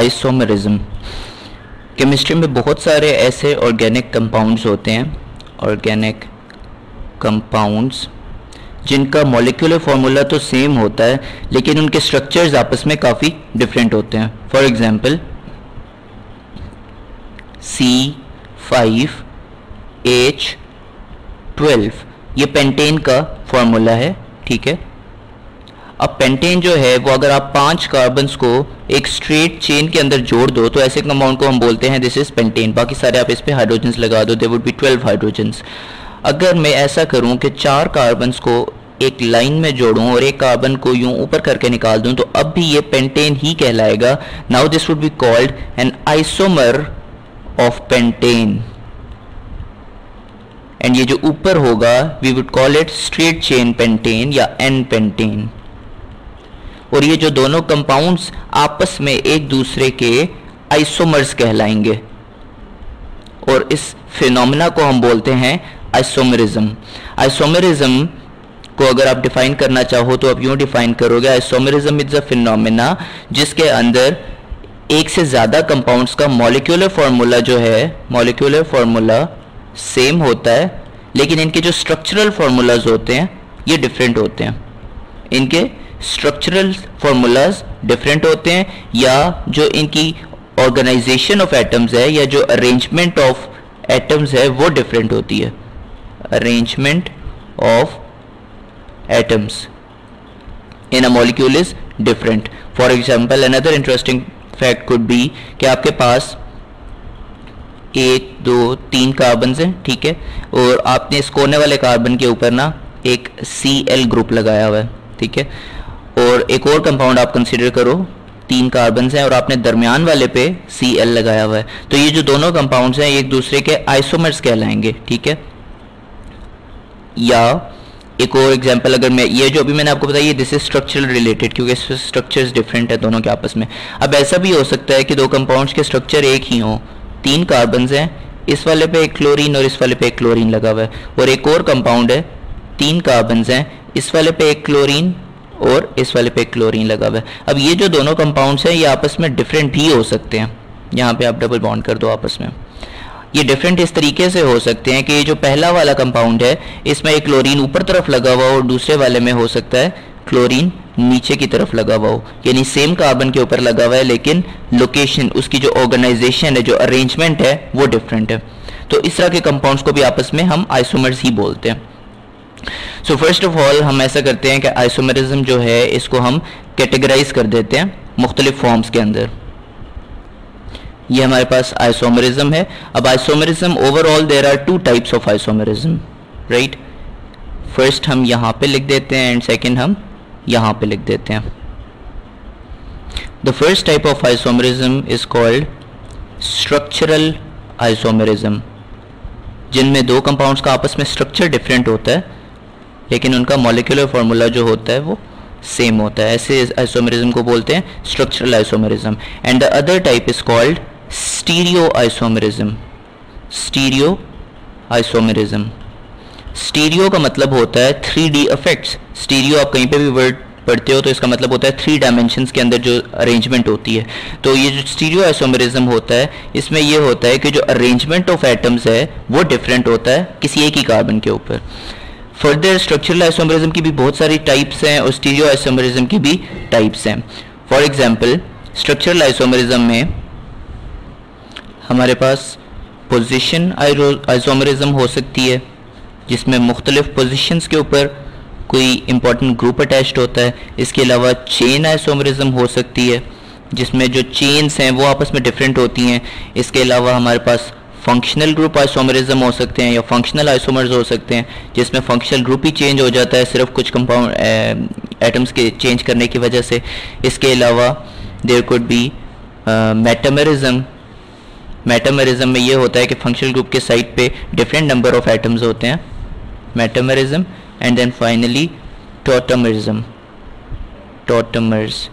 Isomerism chemistry में बहुत सारे ऐसे ऑर्गेनिक कंपाउंड्स होते हैं ऑर्गेनिक कंपाउंड्स जिनका मॉलिक्यूलर फार्मूला तो सेम होता है, लेकिन उनके स्ट्रक्चर्स आपस में काफ़ी डिफरेंट होते हैं। For example C five H twelve ये पेंटेन का फार्मूला है, ठीक है? अब पेंटेन जो है, वो अगर आप पाँच कार्बन्स को एक स्ट्रेट चेन के अंदर जोड़ दो तो ऐसे कंपाउंड को हम बोलते हैं दिस इज़ पेंटेन बाकी सारे आप इस पे हाइड्रोजन्स लगा दो they would be twelve hydrogens अगर मैं ऐसा करूँ कि चार कार्बन्स को एक लाइन में जोड़ूं और एक कार्बन को यूँ ऊपर करके निकाल दूँ तो अब भी ये पेंटेन ही कहलाएगा. Now this would be called an isomer of pentane and ये जो ऊपर होगा we would call it straight chain pentane या एन पेंटेन और ये जो दोनों कंपाउंड्स आपस में एक दूसरे के आइसोमर्स कहलाएँगे। और इस फिनोमिना को हम बोलते हैं आइसोमरिज्म आइसोमरिज्म को अगर आप डिफाइन करना चाहो तो आप यूँ डिफाइन करोगे आइसोमरिज्म इज़ अ फिनोमिना जिसके अंदर एक से ज़्यादा कंपाउंड्स का मॉलिक्यूलर फार्मूला जो है मॉलिक्यूलर फार्मूला सेम होता है, लेकिन इनके जो स्ट्रक्चरल फार्मूलाज होते हैं, ये डिफरेंट होते हैं। इनके स्ट्रक्चरल फार्मूलाज डिफरेंट होते हैं, या जो इनकी ऑर्गेनाइजेशन ऑफ़ एटम्स है, या जो अरेंजमेंट ऑफ़ एटम्स है, वो डिफरेंट होती है। Arrangement of atoms in a molecule is different for example another interesting fact could be कि आपके पास एक, दो, तीन कार्बन हैं, ठीक है? और आपने इस कोने वाले कार्बन के ऊपर ना एक सी एल ग्रुप लगाया हुआ है, ठीक है? और एक और कंपाउंड आप कंसिडर करो, तीन कार्बन हैं और आपने दरमियान वाले पे सी एल लगाया हुआ है। तो ये जो दोनों कंपाउंड्स हैं, एक दूसरे के आइसोमर्स कहलाएँगे, ठीक है? या एक और एग्जांपल अगर मैं, ये जो अभी मैंने आपको बताया दिस इज़ स्ट्रक्चरल रिलेटेड क्योंकि स्ट्रक्चर्स डिफरेंट है दोनों के आपस में। अब ऐसा भी हो सकता है कि दो कंपाउंड्स के स्ट्रक्चर एक ही हों। तीन कार्बन हैं, इस वाले पे एक क्लोरीन और इस वाले पे एक क्लोरीन लगा हुआ है। और एक और कंपाउंड है, तीन कार्बन हैं, इस वाले पे एक क्लोरीन और इस वाले पे क्लोरीन लगा हुआ है। अब ये जो दोनों कंपाउंड्स हैं, ये आपस में डिफरेंट भी हो सकते हैं। यहाँ पे आप डबल बॉन्ड कर दो आपस में। ये डिफरेंट इस तरीके से हो सकते हैं कि ये जो पहला वाला कंपाउंड है, इसमें एक क्लोरीन ऊपर तरफ़ लगा हुआ हो और दूसरे वाले में हो सकता है क्लोरीन नीचे की तरफ़ लगा हुआ हो। यानी सेम कार्बन के ऊपर लगा हुआ है, लेकिन लोकेशन उसकी जो ऑर्गेनाइजेशन है, जो अरेंजमेंट है, वो डिफरेंट है। तो इस तरह के कंपाउंड्स को भी आपस में हम आइसोमर्स ही बोलते हैं। सो फ़र्स्ट ऑफ़ ऑल हम ऐसा करते हैं कि आइसोमरिज्म जो है, इसको हम कैटेगराइज कर देते हैं मुख्तलिफ़ फॉर्म्स के अंदर। ये हमारे पास आइसोमरिज्म है। अब isomerism overall there are two types of isomerism right first हम यहाँ पे लिख देते हैं एंड सेकेंड हम यहाँ पे लिख देते हैं। The first type of isomerism is called structural isomerism जिनमें दो कंपाउंड्स का आपस में स्ट्रक्चर डिफरेंट होता है। लेकिन उनका मॉलिकुलर फार्मूला जो होता है वो सेम होता है। ऐसे आइसोमेरिज्म को बोलते हैं structural isomerism and the other type is called stereo isomerism stereo isomerism stereo का मतलब होता है थ्री डी इफेक्ट्स स्टीरियो आप कहीं पे भी वर्ड पढ़ते हो तो इसका मतलब होता है थ्री डायमेंशन के अंदर जो अरेंजमेंट होती है। तो ये जो स्टीरियो आइसोमेरिज्म होता है, इसमें ये होता है कि जो अरेंजमेंट ऑफ़ एटम्स है, वो डिफरेंट होता है किसी एक ही कार्बन के ऊपर। फर्दर स्ट्रक्चरल आइसोमरिज्म की भी बहुत सारी टाइप्स हैं और स्टीरियो आइसोमरिज्म की भी टाइप्स हैं। फॉर एग्ज़ाम्पल स्ट्रक्चरल आइसोमरिज्म में हमारे पास पोजिशन आइसोमरिज्म हो सकती है, जिसमें मुख्तलिफ़ पोजीशंस के ऊपर कोई इंपॉर्टेंट ग्रुप अटैच्ड होता है। इसके अलावा चेन आइसोमरिज्म हो सकती है, जिसमें जो चेन्स हैं वो आपस में डिफरेंट होती हैं। इसके अलावा हमारे पास फंक्शनल ग्रुप आइसोमरिज्म हो सकते हैं या फंक्शनल आइसोमर्स हो सकते हैं, जिसमें फंक्शनल ग्रुप ही चेंज हो जाता है सिर्फ़ कुछ कंपाउंड एटम्स के चेंज करने की वजह से। इसके अलावा there could be metamerism metamerism में ये होता है कि फंक्शनल ग्रुप के साइड पे डिफरेंट नंबर ऑफ़ एटम्स होते हैं। Metamerism and then finally tautomerism tautomers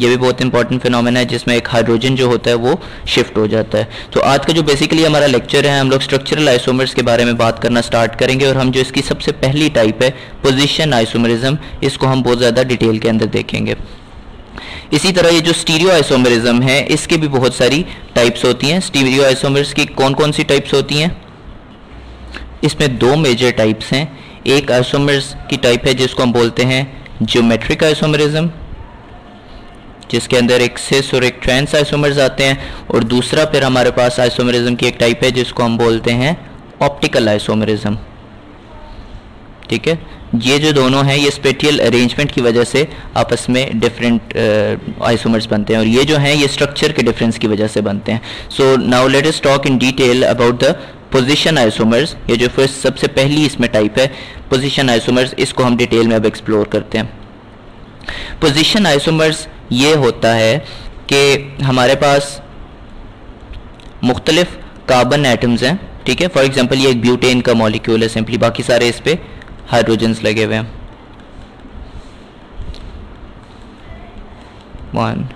ये भी बहुत इंपॉर्टेंट फिनोमेना है, जिसमें एक हाइड्रोजन जो होता है, वो शिफ्ट हो जाता है। तो आज का जो बेसिकली हमारा लेक्चर है, हम लोग स्ट्रक्चरल आइसोमर्स के बारे में बात करना स्टार्ट करेंगे और हम जो इसकी सबसे पहली टाइप है पोजिशन आइसोमरिज्म इसको हम बहुत ज़्यादा डिटेल के अंदर देखेंगे। इसी तरह ये जो स्टीरियो आइसोमरिज्म है, इसके भी बहुत सारी टाइप्स होती हैं। स्टीरियो आइसोमर्स की कौन कौन सी टाइप्स होती हैं? इसमें दो मेजर टाइप्स हैं। एक आइसोमर्स की टाइप है, जिसको हम बोलते हैं ज्योमेट्रिक आइसोमरिज्म जिसके अंदर एक सिस और एक ट्रांस आइसोमर्स आते हैं और दूसरा फिर हमारे पास आइसोमरिज्म की एक टाइप है जिसको हम बोलते हैं ऑप्टिकल आइसोमरिज्म। ठीक है? ये जो दोनों हैं, ये स्पेटियल अरेंजमेंट की वजह से आपस में डिफरेंट आइसोमर्स बनते हैं और ये जो हैं, ये स्ट्रक्चर के डिफरेंस की वजह से बनते हैं। So now let us talk in detail about the position isomers ये जो फ़र्स्ट सबसे पहली इसमें टाइप है पोजिशन आइसोमर्स इसको हम डिटेल में अब एक्सप्लोर करते हैं। पोजिशन आइसोमर्स ये होता है कि हमारे पास मुख्तलिफ़ कार्बन एटम्स हैं, ठीक है? फॉर एग्जांपल ये एक ब्यूटेन का मॉलिक्यूल है सिंपली बाकी सारे इस पर हाइड्रोजन्स लगे हुए हैं। One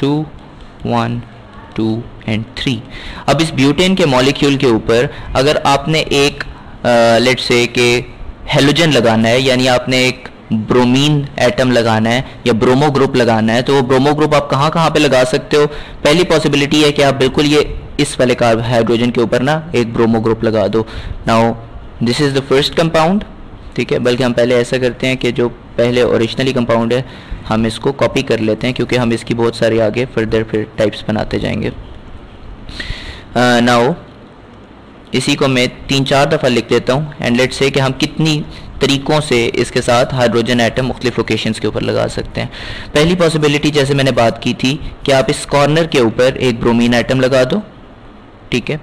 two one two and three अब इस ब्यूटेन के मॉलिक्यूल के ऊपर अगर आपने एक लेट से के हेलोजन लगाना है, यानी आपने एक ब्रोमीन एटम लगाना है या ब्रोमो ग्रुप लगाना है तो वो ब्रोमो ग्रुप आप कहाँ कहाँ पे लगा सकते हो? पहली पॉसिबिलिटी है कि आप बिल्कुल ये इस वाले कार्ब हाइड्रोजन के ऊपर ना एक ब्रोमो ग्रुप लगा दो। Now this is the first compound ठीक है? बल्कि हम पहले ऐसा करते हैं कि जो पहले ओरिजिनली कंपाउंड है हम इसको कॉपी कर लेते हैं क्योंकि हम इसकी बहुत सारी आगे फर्दर फिर टाइप्स बनाते जाएँगे। नाउ uh, इसी को मैं तीन चार दफ़ा लिख देता हूँ एंड लेट से कि हम कितनी तरीक़ों से इसके साथ हाइड्रोजन एटम मुख्तलिफ़ लोकेशंस के ऊपर लगा सकते हैं। पहली पॉसिबिलिटी जैसे मैंने बात की थी कि आप इस कॉर्नर के ऊपर एक ब्रोमीन एटम लगा दो, ठीक है?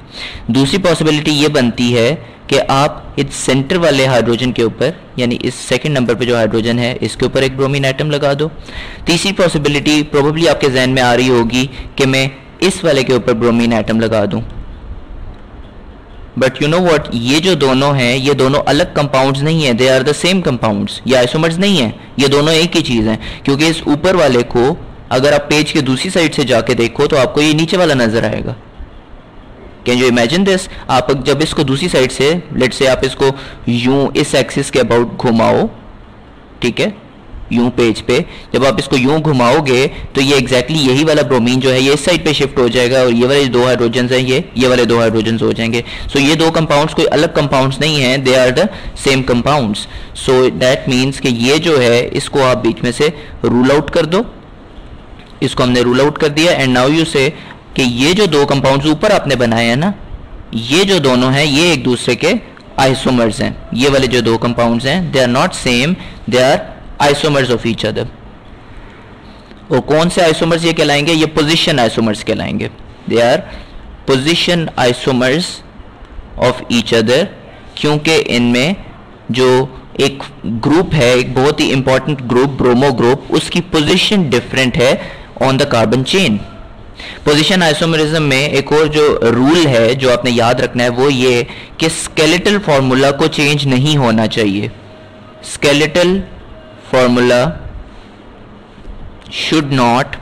दूसरी पॉसिबिलिटी ये बनती है कि आप इस सेंटर वाले हाइड्रोजन के ऊपर, यानी इस सेकंड नंबर पे जो हाइड्रोजन है, इसके ऊपर एक ब्रोमीन एटम लगा दो। तीसरी पॉसिबिलिटी प्रोबेबली आपके जहन में आ रही होगी कि मैं इस वाले के ऊपर ब्रोमीन एटम लगा दूँ। बट यू नो वॉट ये जो दोनों हैं, ये दोनों अलग कंपाउंड्स नहीं है. They are the same compounds ये आइसोमर्स नहीं है. ये दोनों एक ही चीज़ है. क्योंकि इस ऊपर वाले को अगर आप पेज के दूसरी साइड से जाके देखो तो आपको ये नीचे वाला नज़र आएगा. कैन यू इमेजिन दिस आप जब इसको दूसरी साइड से लेट से आप इसको यूँ इस एक्सिस के अबाउट घुमाओ, ठीक है? यूँ पेज पे, जब आप इसको यूँ घुमाओगे तो ये एग्जैक्टली exactly यही वाला ब्रोमीन जो है, ये इस साइड पे शिफ्ट हो जाएगा और ये वाले दो हाइड्रोजन हैं, ये ये वाले दो हाइड्रोजन हो जाएँगे। सो so, ये दो कंपाउंड्स कोई अलग कंपाउंड्स नहीं है they are the same compounds so that means कि ये जो है, इसको आप बीच में से रूल आउट कर दो। इसको हमने रूल आउट कर दिया एंड नाउ यू से कि ये जो दो कंपाउंड्स ऊपर आपने बनाए हैं ना, ये जो दोनों हैं, ये एक दूसरे के आइसोमर्स हैं। ये वाले जो दो कंपाउंड्स हैं they are not same they are isomers of each other और कौन से आइसोमर्स ये कहलाएँगे? ये position isomers कहलाएँगे. They are position isomers of each other क्योंकि इनमें जो एक ग्रुप है, एक बहुत ही इंपॉर्टेंट ग्रुप ब्रोमो ग्रुप उसकी पोजीशन डिफरेंट है on the carbon chain position isomerism में एक और जो रूल है, जो आपने याद रखना है, वो ये कि स्केलेटल फॉर्मूला को चेंज नहीं होना चाहिए. Skeletal formula should not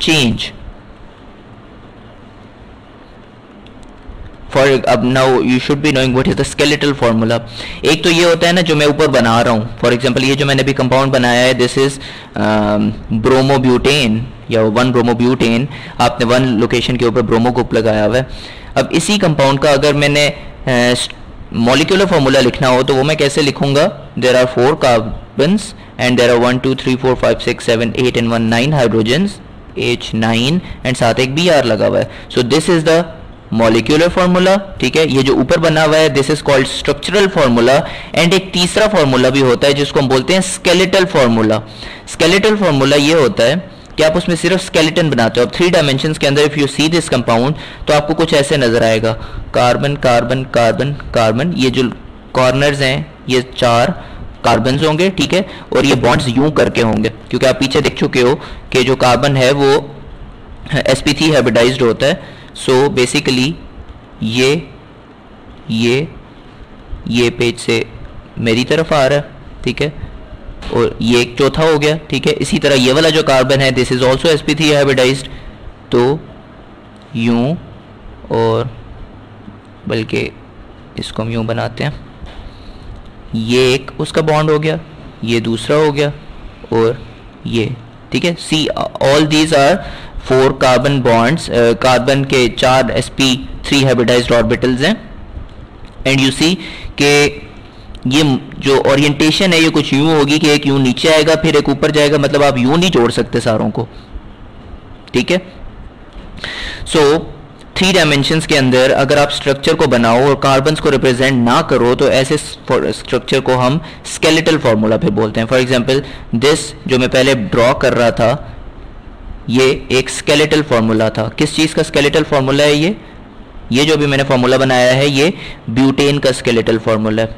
change for अब now you should be knowing what is the skeletal formula एक तो ये होता है ना जो मैं ऊपर बना रहा हूँ. फॉर एग्जांपल ये जो मैंने अभी कंपाउंड बनाया है दिस इज़ ब्रोमोब्यूटेन या वन ब्रोमोब्यूटेन आपने वन लोकेशन के ऊपर ब्रोमो ग्रुप लगाया हुआ है. अब इसी कंपाउंड का अगर मैंने मॉलिकुलर uh, फार्मूला लिखना हो तो वो मैं कैसे लिखूँगा? There are four carbons and there are one two three four five six seven eight and one nine hydrogens H nine and साथ एक बी आर लगा हुआ है। So this is the molecular formula ठीक है? ये जो ऊपर बना हुआ है this is called structural formula and एक तीसरा फॉर्मूला भी होता है, जिसको हम बोलते हैं स्केलेटल फॉर्मूला स्केलेटल फॉर्मूला ये होता है कि आप उसमें सिर्फ़ स्केलेटन बनाते हो। अब थ्री डायमेंशन के अंदर if you see this compound तो आपको कुछ ऐसे नज़र आएगा। कार्बन कार्बन कार्बन कार्बन ये जो कॉर्नर्स हैं, ये चार कार्बन होंगे, ठीक है? और ये बॉन्ड्स यूँ करके होंगे। क्योंकि आप पीछे देख चुके हो कि जो कार्बन है वो sp3 हाइब्रिडाइज्ड होता है। सो so बेसिकली ये ये ये पेज से मेरी तरफ़ आ रहा है, ठीक है? और ये एक चौथा हो गया, ठीक है? इसी तरह ये वाला जो कार्बन है this is also S P three hybridise तो यूँ और, बल्कि इसको हम यूँ बनाते हैं। ये एक, उसका बॉन्ड हो गया, ये दूसरा हो गया, और ये, ठीक है? See all these are four carbon bonds carbon के चार S P three hybridise orbitals हैं। एंड यू सी के ये जो ओरिएंटेशन है, ये कुछ यूँ होगी कि एक यूँ नीचे आएगा, फिर एक ऊपर जाएगा मतलब आप यूँ नहीं जोड़ सकते सारों को। ठीक है? सो थ्री डायमेंशंस के अंदर अगर आप स्ट्रक्चर को बनाओ और कार्बन को रिप्रेजेंट ना करो तो ऐसे स्ट्रक्चर को हम स्केलेटल फॉर्मूला पे बोलते हैं। फॉर एग्जांपल दिस जो मैं पहले ड्रॉ कर रहा था, ये एक स्केलेटल फॉर्मूला था। किस चीज़ का स्केलेटल फॉर्मूला है ये? ये जो भी मैंने फॉर्मूला बनाया है, ये ब्यूटेन का स्केलेटल फॉर्मूला है।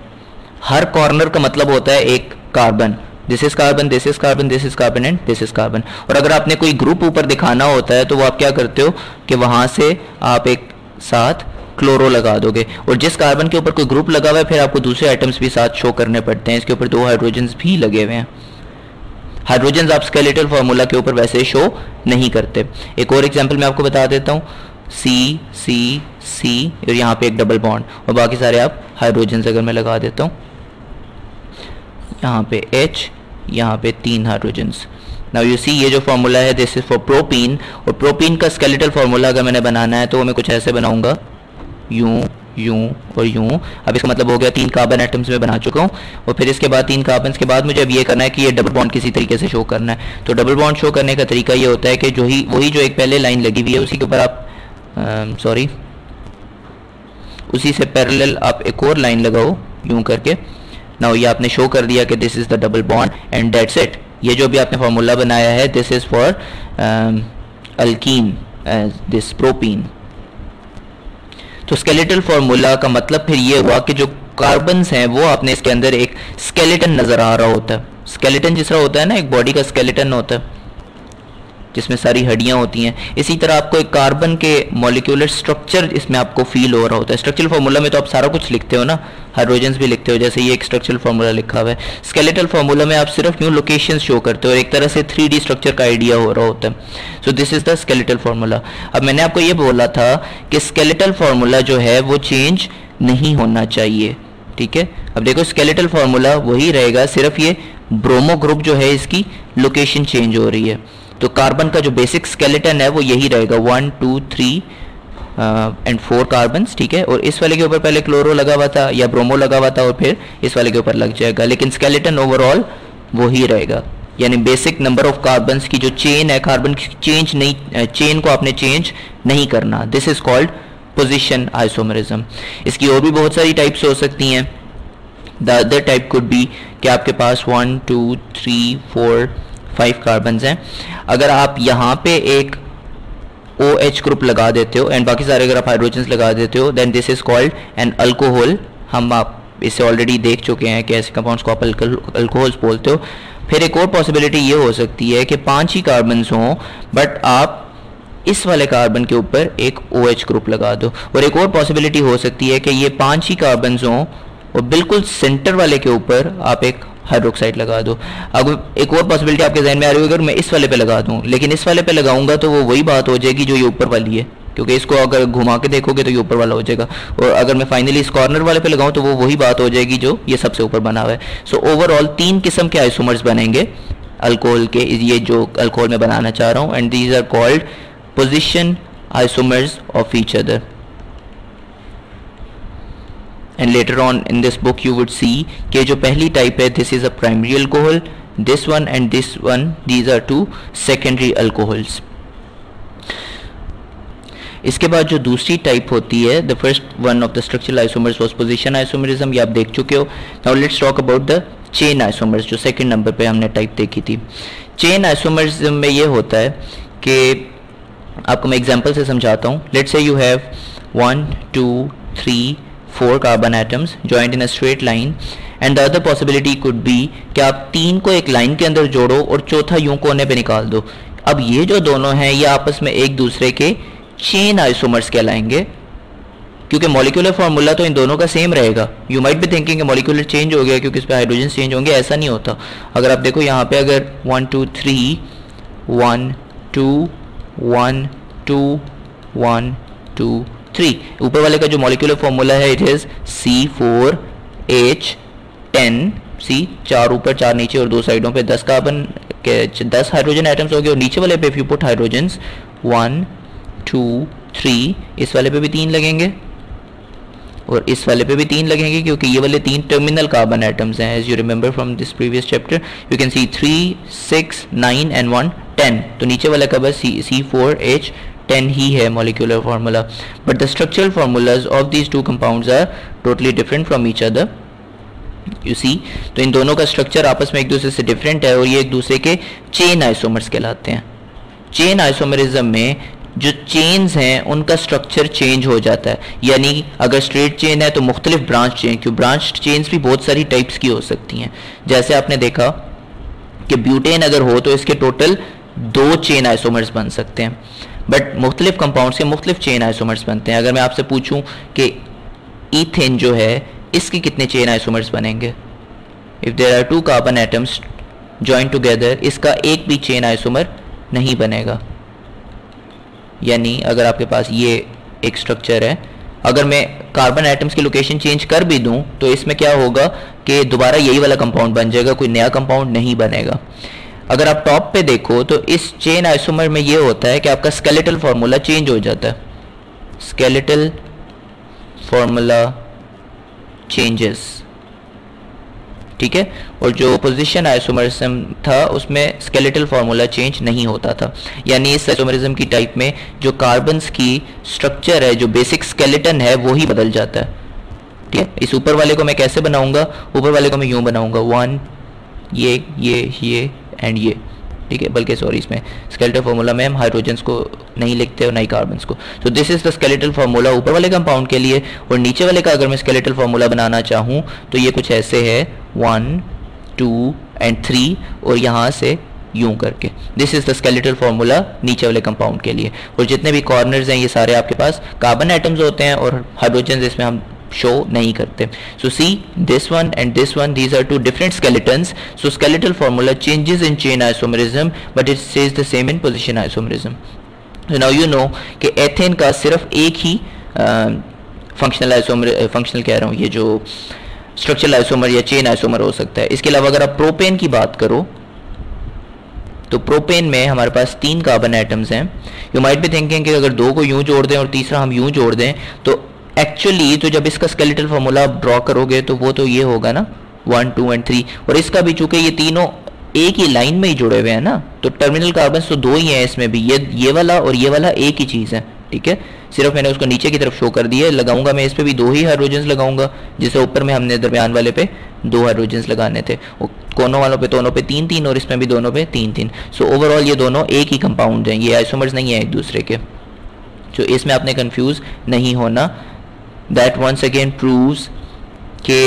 हर कॉर्नर का मतलब होता है एक carbon this is carbon this is carbon this is carbon and this is carbon और अगर आपने कोई ग्रुप ऊपर दिखाना होता है तो वो आप क्या करते हो कि वहाँ से आप एक साथ क्लोरो लगा दोगे। और जिस कार्बन के ऊपर कोई ग्रुप लगा हुआ है, फिर आपको दूसरे आइटम्स भी साथ शो करने पड़ते हैं। इसके ऊपर दो हाइड्रोजन भी लगे हुए हैं। हाइड्रोजन आप स्केलेटल फॉर्मूला के ऊपर वैसे शो नहीं करते। एक और एग्ज़ाम्पल मैं आपको बता देता हूँ। सी सी सी और यहाँ पे एक डबल बॉन्ड और बाकी सारे आप हाइड्रोजन अगर मैं लगा देता हूँ। यहाँ पे H, यहाँ पे तीन हाइड्रोजन्स नाउ यू सी ये जो फॉर्मूला है दिस इज़ फॉर प्रोपीन और प्रोपीन का स्केलेटल फॉर्मूला अगर मैंने बनाना है तो मैं कुछ ऐसे बनाऊँगा. यूँ यूँ और यूँ अब इसका मतलब हो गया तीन कार्बन एटम्स में बना चुका हूँ. और फिर इसके बाद तीन कार्बन के बाद मुझे अब ये करना है कि ये डबल बॉन्ड किसी तरीके से शो करना है. तो डबल बॉन्ड शो करने का तरीका ये होता है कि जो ही, वही जो एक पहले लाइन लगी हुई है, उसी के ऊपर आप सॉरी उसी से पैरेलल आप एक और लाइन लगाओ यूँ करके. नाउ ये आपने शो कर दिया कि this is the double bond and that's it ये जो भी आपने फॉर्मूला बनाया है this is for alkene this propene तो स्केलेटल फार्मूला का मतलब फिर ये हुआ कि जो कार्बन हैं, वो आपने इसके अंदर एक स्केलेटन नज़र आ रहा होता है। स्केलेटन जिस तरह होता है ना, एक बॉडी का स्केलेटन होता है। जिसमें सारी हड्डियाँ होती हैं। इसी तरह आपको एक कार्बन के मॉलिक्यूलर स्ट्रक्चर इसमें आपको फील हो रहा होता है। स्ट्रक्चरल फार्मूला में तो आप सारा कुछ लिखते हो ना? हाइड्रोजन भी लिखते हो, जैसे ये एक स्ट्रक्चरल फार्मूला लिखा हुआ है। स्केलेटल फार्मूला में आप सिर्फ़ न्यू लोकेशन शो करते हो एक तरह से थ्री स्ट्रक्चर का आइडिया हो रहा होता है। So this is the skeletal formula अब मैंने आपको ये बोला था कि स्केलेटल फार्मूला जो है, वो चेंज नहीं होना चाहिए। ठीक है? अब देखो स्केलेटल फार्मूला वही रहेगा, सिर्फ़ ये ब्रोमो ग्रुप जो है, इसकी लोकेशन चेंज हो रही है। तो कार्बन का जो बेसिक स्केलेटन है वो यही रहेगा। One two three and four carbon ठीक है? और इस वाले के ऊपर पहले क्लोरो लगा हुआ था या ब्रोमो लगा हुआ था और फिर इस वाले के ऊपर लग जाएगा। लेकिन स्केलेटन ओवरऑल वो ही रहेगा। यानी बेसिक नंबर ऑफ़ कार्बन की जो चेन है कार्बन की चेंज नहीं चेन uh, को आपने चेंज नहीं करना। This is called position isomerism इसकी और भी बहुत सारी टाइप्स हो सकती हैं। The other type could be कि आपके पास one two three four five carbon हैं। अगर आप यहाँ पे एक ओ एच ग्रुप लगा देते हो एंड बाकी सारे अगर आप हाइड्रोजन लगा देते हो then this is called an alcohol हम आप इसे ऑलरेडी देख चुके हैं कि ऐसे कंपाउंड्स को आप अल्कोहल्स बोलते हो। फिर एक और पॉसिबिलिटी ये हो सकती है कि पाँच ही कार्बन हों बट आप इस वाले कार्बन के ऊपर एक ओ OH ग्रुप लगा दो। और एक और पॉसिबिलिटी हो सकती है कि ये पाँच ही कार्बन हों, और बिल्कुल सेंटर वाले के ऊपर आप एक हाइड्रोक्साइड लगा दो। अगर एक और पॉसिबिलिटी आपके जहन में आ रही होगी, अगर मैं इस वाले पे लगा दूँ, लेकिन इस वाले पे लगाऊँगा तो वो वही बात हो जाएगी जो ये ऊपर वाली है, क्योंकि इसको अगर घुमा के देखोगे तो ये ऊपर वाला हो जाएगा। और अगर मैं फाइनली इस कॉर्नर वाले पे लगाऊँ तो वो वही बात हो जाएगी जो ये सबसे ऊपर बना हुआ है। सो ओवरऑल तीन किस्म के आइसोमर्स बनेंगे अल्कोहल के, ये जो अल्कोहल में बनाना चाह रहा हूँ and these are called position isomers of each other and later on in this book, you would see कि जो पहली टाइप है this is a primary alcohol, this one and this one, these are two secondary alcohols. इसके बाद जो दूसरी type होती है the first one of the structural isomers was position isomerism ये आप देख चुके हो। Now let's talk about the chain isomers जो सेकंड नंबर पे हमने टाइप देखी थी। चेन आइसोमरिज्म में ये होता है कि आपको मैं एग्जांपल से समझाता हूँ। Let's say you have one two three four carbon atoms joined in a straight line and the other possibility could be कि आप तीन को एक लाइन के अंदर जोड़ो और चौथा यूँ कोने पे निकाल दो। अब ये जो दोनों हैं, ये आपस में एक दूसरे के चेन आइसोमर्स कहलाएँगे, क्योंकि मॉलिकुलर फार्मूला तो इन दोनों का सेम रहेगा। You might be thinking molecular change हो गया क्योंकि इस पर हाइड्रोजन चेंज होंगे, ऐसा नहीं होता। अगर आप देखो यहाँ पे अगर one two three one two one two one two three ऊपर वाले का जो मॉलिकुलर फॉर्मूला है it is C four H ten C चार ऊपर, चार नीचे और दो साइडों पे दस कार्बन के, दस हाइड्रोजन आइटम्स हो गए और नीचे वाले पे if you put hydrogen one two three इस वाले पे भी तीन लगेंगे। और इस वाले पे भी तीन लगेंगे क्योंकि ये वाले तीन टर्मिनल कार्बन एटम्स हैं as you remember from this previous chapter you can see three six nine and one ten तो नीचे वाला का बस C C four H ten ही है molecular formula but the structural formulas of these two compounds are totally different from each other you see तो इन दोनों का स्ट्रक्चर आपस में एक दूसरे से डिफरेंट है और ये एक दूसरे के चेन आइसोमर्स कहलाते हैं. चेन आइसोमरिज्म में जो चेन्स हैं, उनका स्ट्रक्चर चेंज हो जाता है. यानी अगर स्ट्रेट चेन है तो मुख्तलिफ़ ब्रांच चेन क्यों? ब्रांच चेन्स भी बहुत सारी टाइप्स की हो सकती हैं. जैसे आपने देखा कि ब्यूटेन अगर हो तो इसके टोटल दो चेन आइसोमर्स बन सकते हैं. बट मुख्तलिफ़ कंपाउंड से मुख्तलिफ़ चेन आइसोमर्स बनते हैं। अगर मैं आपसे पूछूँ कि ईथेन जो है, इसके कितने चेन आइसोमर्स बनेंगे? If there are two carbon atoms join together इसका एक भी चेन आइसोमर नहीं बनेगा। यानी अगर आपके पास ये एक स्ट्रक्चर है, अगर मैं कार्बन एटम्स की लोकेशन चेंज कर भी दूँ तो इसमें क्या होगा कि दोबारा यही वाला कंपाउंड बन जाएगा, कोई नया कंपाउंड नहीं बनेगा। अगर आप टॉप पे देखो तो इस चेन आइसोमर में ये होता है कि आपका स्केलेटल फार्मूला चेंज हो जाता है। स्केलेटल फार्मूला चेंजेस ठीक है? और जो पोजिशन आइसोमरिज्म था, उसमें स्केलेटल फार्मूला चेंज नहीं होता था। यानी इस आइसोमरिज्म की टाइप में जो कार्बन्स की स्ट्रक्चर है, जो बेसिक स्केलेटन है, वो ही बदल जाता है। ठीक है? इस ऊपर वाले को मैं कैसे बनाऊँगा? ऊपर वाले को मैं यूँ बनाऊँगा। वन ये ये ये एंड ये, ठीक है? बल्कि सॉरी इसमें स्केलेटल फार्मूला में हम हाइड्रोजन्स को नहीं लिखते और नहीं कार्बन्स को। तो this is the skeletal formula ऊपर वाले कंपाउंड के लिए, और नीचे वाले का अगर मैं स्केलेटल फार्मूला बनाना चाहूँ तो ये कुछ ऐसे है वन टू एंड थ्री और यहाँ से यूँ करके। This is the skeletal formula नीचे वाले कंपाउंड के लिए। और जितने भी कॉर्नर्स हैं, ये सारे आपके पास कार्बन आइटम्स होते हैं, और हाइड्रोजन इसमें हम शो नहीं करते। So see this one and this one these are two different skeletons. So formula changes in chain isomerism, but it stays the same in position isomerism. So, now you know कि ethane का सिर्फ़ एक ही functional isomer functional कह रहा हूँ, ये जो structural isomer या चेन आइसोमर हो सकता है। इसके अलावा अगर आप प्रोपेन की बात करो तो प्रोपेन में हमारे पास तीन कार्बन एटम्स हैं। यू माइट भी थिंकिंग कि अगर दो को यूँ जोड़ दें और तीसरा हम यूँ जोड़ दें तो एक्चुअली तो जब इसका स्केलेटल फॉर्मूला आप ड्रॉ करोगे तो वो तो ये होगा ना? वन टू एंड थ्री और इसका भी चूँकि ये तीनों एक ही लाइन में ही जुड़े हुए हैं ना तो टर्मिनल कार्बन तो दो ही हैं इसमें भी। ये ये वाला और ये वाला एक ही चीज़ है, ठीक है? सिर्फ़ मैंने उसको नीचे की तरफ़ शो कर दिया लगाऊँगा मैं इस पर भी दो ही हाइड्रोजन्स लगाऊँगा, जिसे ऊपर में हमने दरमियान वाले पे दो हाइड्रोजन्स लगाने थे। कोनों वालों पे, दोनों पे तीन तीन, और इसमें भी दोनों पे तीन तीन। सो ओवरऑल ये दोनों एक ही कंपाउंड हैं, ये आइसोमर्स नहीं है एक दूसरे के। तो इसमें आपने कंफ्यूज नहीं होना। दैट वंस अगेन प्रूव्स कि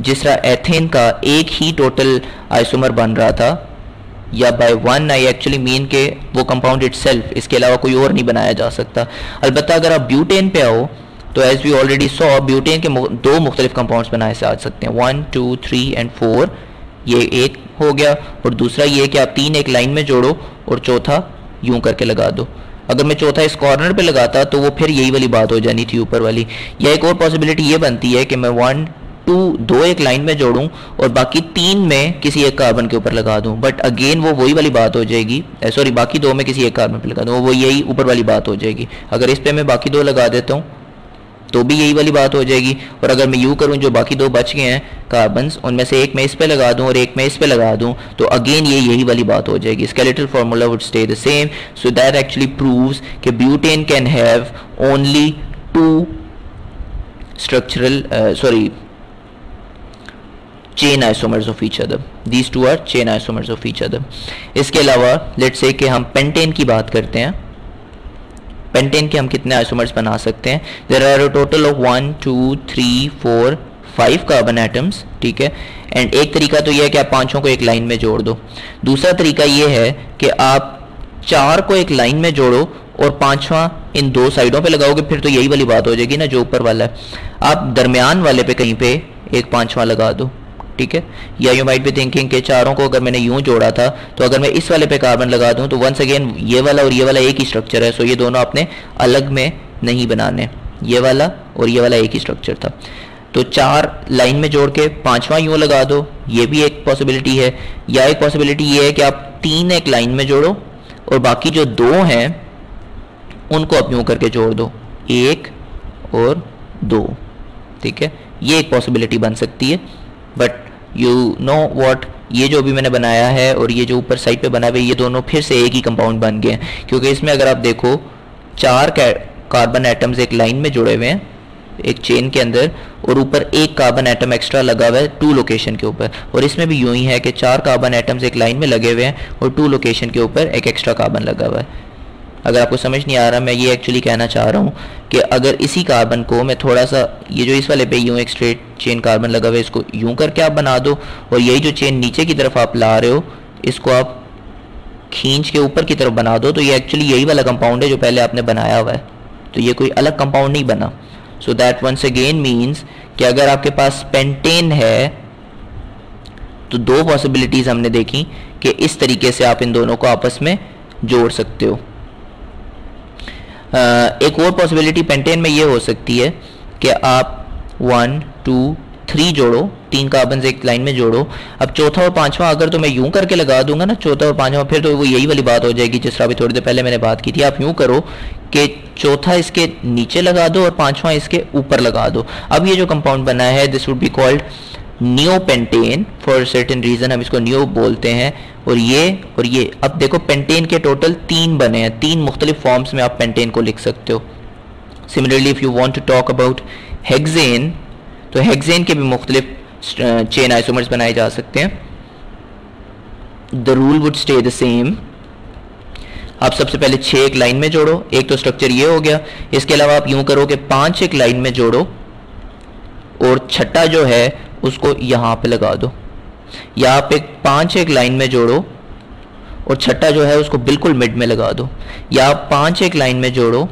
जिस तरह एथेन का एक ही टोटल आइसोमर बन रहा था, या by one I actually mean के वो कंपाउंड इट इसके अलावा कोई और नहीं बनाया जा सकता। अलबत्त अगर आप ब्यूटेन पे आओ तो as we already saw butane के दो मुख्तलिफ़ कंपाउंड्स बनाए आ सकते हैं। One two three and four ये एक हो गया, और दूसरा ये कि आप तीन एक लाइन में जोड़ो, और चौथा यूँ करके लगा दो। अगर मैं चौथा इस कॉर्नर पे लगाता तो वो फिर यही वाली बात हो जानी थी ऊपर वाली। या एक और पॉसिबिलिटी ये बनती है कि मैं वन टू दो एक लाइन में जोड़ूं और बाकी तीन में किसी एक कार्बन के ऊपर लगा दूँ। बट अगेन वो वही वाली बात हो जाएगी। सॉरी बाकी दो में किसी एक कार्बन पे लगा दूँ। वो यही ऊपर वाली बात हो जाएगी। अगर इस पे मैं बाकी दो लगा देता हूँ तो भी यही वाली बात हो जाएगी। और अगर मैं यू करूँ, जो बाकी दो बच गए हैं कार्बन उनमें से एक मैं इस पर लगा दूँ और एक मैं इस पे लगा दूँ तो अगेन ये यही वाली बात हो जाएगी। Skeletal formula would stay the same so that actually proves कि butane can have only two structural sorry chain isomers of each other these two are chain isomers of each other इसके अलावा let's say कि हम pentane की बात करते हैं। Pentane के हम कितने आइसोमर्स बना सकते हैं? There are a total of one two three four five carbon atoms ठीक है? एंड एक तरीका तो यह है कि आप पाँचों को एक लाइन में जोड़ दो। दूसरा तरीका यह है कि आप चार को एक लाइन में जोड़ो और पांचवा इन दो साइडों पे लगाओगे, फिर तो यही वाली बात हो जाएगी ना, जो ऊपर वाला है। आप दरमियान वाले पे कहीं पे एक पांचवा लगा दो। ठीक है? या यू माइट बी थिंकिंग के चारों को अगर मैंने यूँ जोड़ा था तो अगर मैं इस वाले पे कार्बन लगा दूँ तो वंस अगेन ये वाला और ये वाला एक ही स्ट्रक्चर है सो ये दोनों आपने अलग में नहीं बनाने। ये वाला और ये वाला एक ही स्ट्रक्चर था। तो चार लाइन में जोड़ के पांचवा यूँ लगा दो, ये भी एक पॉसिबिलिटी है। या एक पॉसिबिलिटी ये है कि आप तीन एक लाइन में जोड़ो, और बाकी जो दो हैं, उनको आप यूँ करके जोड़ दो। एक और दो, ठीक है? ये एक पॉसिबिलिटी बन सकती है बट यू नो वॉट ये जो अभी मैंने बनाया है और ये जो ऊपर साइड पे बना हुआ है, ये दोनों फिर से एक ही कंपाउंड बन गए हैं। क्योंकि इसमें अगर आप देखो, चार कार्बन एटम्स एक लाइन में जुड़े हुए हैं, एक चेन के अंदर, और ऊपर एक कार्बन एटम एक्स्ट्रा लगा हुआ है टू लोकेशन के ऊपर। और इसमें भी यूँ ही है कि चार कार्बन एटम्स एक लाइन में लगे हुए हैं, और टू लोकेशन के ऊपर एक एक्स्ट्रा कार्बन लगा हुआ है। अगर आपको समझ नहीं आ रहा, मैं ये एक्चुअली कहना चाह रहा हूँ कि अगर इसी कार्बन को मैं थोड़ा सा ये जो इस वाले पे यूँ एक स्ट्रेट चेन कार्बन लगा हुआ है, इसको यूँ करके आप बना दो और यही जो चेन नीचे की तरफ़ आप ला रहे हो, इसको आप खींच के ऊपर की तरफ़ बना दो तो ये एक्चुअली यही वाला कंपाउंड है जो पहले आपने बनाया हुआ है। तो ये कोई अलग कंपाउंड नहीं बना। So that once again means कि अगर आपके पास पेंटेन है तो दो पॉसिबिलिटीज़ हमने देखी कि इस तरीके से आप इन दोनों को आपस में जोड़ सकते हो। एक और पॉसिबिलिटी पेंटेन में ये हो सकती है कि आप वन टू थ्री जोड़ो, तीन कार्बन एक लाइन में जोड़ो। अब चौथा और पांचवा अगर तो मैं यूँ करके लगा दूँगा ना, चौथा और पांचवा, फिर तो वो यही वाली बात हो जाएगी जिस तरह अभी थोड़ी देर पहले मैंने बात की थी। आप यूँ करो कि चौथा इसके नीचे लगा दो और पांचवा इसके ऊपर लगा दो। अब ये जो कंपाउंड बना है this would be called neopentane for certain reason हम इसको न्यू बोलते हैं, और ये और ये, अब देखो पेंटेन के टोटल तीन बने हैं, तीन मुख्तलिफ़ फॉर्म्स में आप पेंटेन को लिख सकते हो। Similarly if you want to talk about hexene तो हेक्जेन के भी मुख्तलिफ़ चेन आइसोमर्स बनाए जा सकते हैं। The rule would stay the same आप सबसे पहले छह एक लाइन में जोड़ो, एक तो स्ट्रक्चर ये हो गया, इसके अलावा आप यूँ करो कि पाँच एक लाइन में जोड़ो, और छठा जो है उसको यहाँ पे लगा दो। या आप एक पाँच एक लाइन में जोड़ो और छठा जो है उसको बिल्कुल मिड में लगा दो। या आप पाँच एक लाइन में जोड़ो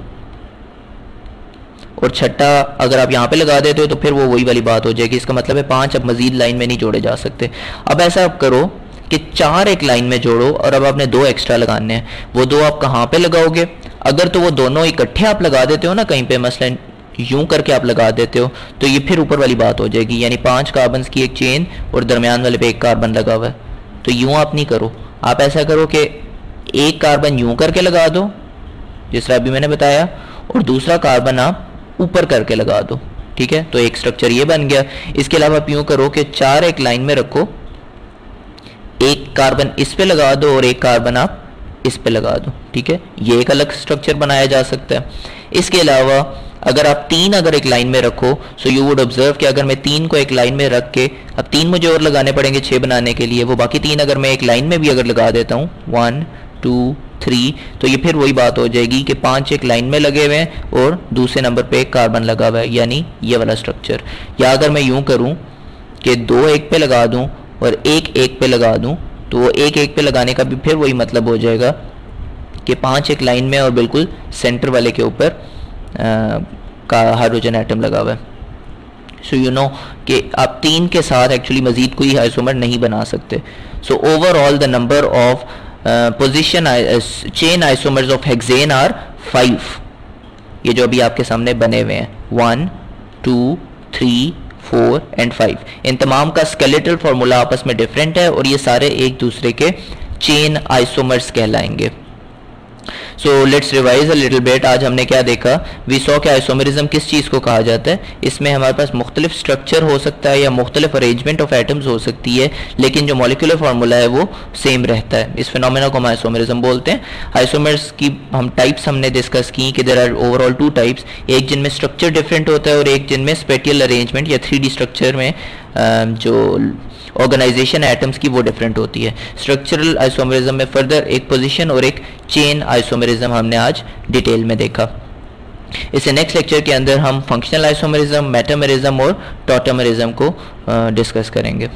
और छठा अगर आप यहाँ पे लगा देते हो तो फिर वो वही वाली बात हो जाएगी। इसका मतलब है पाँच अब मजीद लाइन में नहीं जोड़े जा सकते। अब ऐसा आप करो कि चार एक लाइन में जोड़ो और अब आपने दो एक्स्ट्रा लगाने हैं। वो दो आप कहाँ पे लगाओगे? अगर तो वो दोनों इकट्ठे आप लगा देते हो ना कहीं पे मसलन यूँ करके आप लगा देते हो तो ये फिर ऊपर वाली बात हो जाएगी। यानी पाँच कार्बन की एक चेन और दरमियान वाले पे एक कार्बन लगा हुआ है। तो यूँ आप नहीं करो। आप ऐसा करो कि एक कार्बन यूँ करके लगा दो, जिस तरह अभी मैंने बताया, और दूसरा कार्बन आप ऊपर करके लगा दो। ठीक है? तो एक स्ट्रक्चर ये बन गया। इसके अलावा आप यूँ करो कि चार एक लाइन में रखो। एक कार्बन इस पे लगा दो और एक कार्बन आप इस पे लगा दो, ठीक है? ये एक अलग स्ट्रक्चर बनाया जा सकता है। इसके अलावा, अगर आप तीन अगर एक लाइन में रखो सो यू वुड ऑब्ज़र्व कि अगर मैं तीन को एक लाइन में रख के, अब तीन मुझे और लगाने पड़ेंगे छः बनाने के लिए, वो बाकी तीन अगर मैं एक लाइन में भी अगर लगा देता हूँ वन टू थ्री तो ये फिर वही बात हो जाएगी कि पाँच एक लाइन में लगे हुए हैं और दूसरे नंबर पे एक कार्बन लगा हुआ है, यानी ये वाला स्ट्रक्चर या अगर मैं यूँ करूँ कि दो एक पे लगा दूँ और एक एक पे लगा दूँ तो वो एक एक पे लगाने का भी फिर वही मतलब हो जाएगा कि पाँच एक लाइन में और बिल्कुल सेंटर वाले के ऊपर का हाइड्रोजन एटम लगा हुआ है। सो यू नो कि आप तीन के साथ एक्चुअली मजीद कोई आइसोमर नहीं बना सकते। So overall the number of position chain isomers of hexane are five ये जो अभी आपके सामने बने हुए हैं। One two three four and five इन तमाम का स्केलेटल फॉर्मूला आपस में डिफरेंट है और ये सारे एक दूसरे के chain isomers कहलाएँगे। So let's revise a little bit आज हमने क्या देखा? वी सो के आइसोमरिज्म किस चीज़ को कहा जाता है? इसमें हमारे पास मुख्तलिफ़ स्ट्रक्चर हो सकता है या मुख्तलिफ़ अरेंजमेंट ऑफ़ एटम्स हो सकती है, लेकिन जो मोलिकुलर फार्मूला है वो सेम रहता है। इस फिनोमिना को हम आइसोमरिज्म बोलते हैं। आइसोमर्स की हम टाइप्स हमने डिस्कस की कि there are overall two types एक जिनमें स्ट्रक्चर डिफरेंट होता है और एक जिनमें स्पेटियल अरेंजमेंट या थ्री स्ट्रक्चर में जो ऑर्गेनाइजेशन एटम्स की वो डिफरेंट होती है। स्ट्रक्चरल आइसोमरिज्म में फर्दर एक पोजीशन और एक चेन आइसोमरिज्म हमने आज डिटेल में देखा। इसे नेक्स्ट लेक्चर के अंदर हम फंक्शनल आइसोमरिज्म मेटामरिज्म और टोटमरिज्म को डिस्कस करेंगे।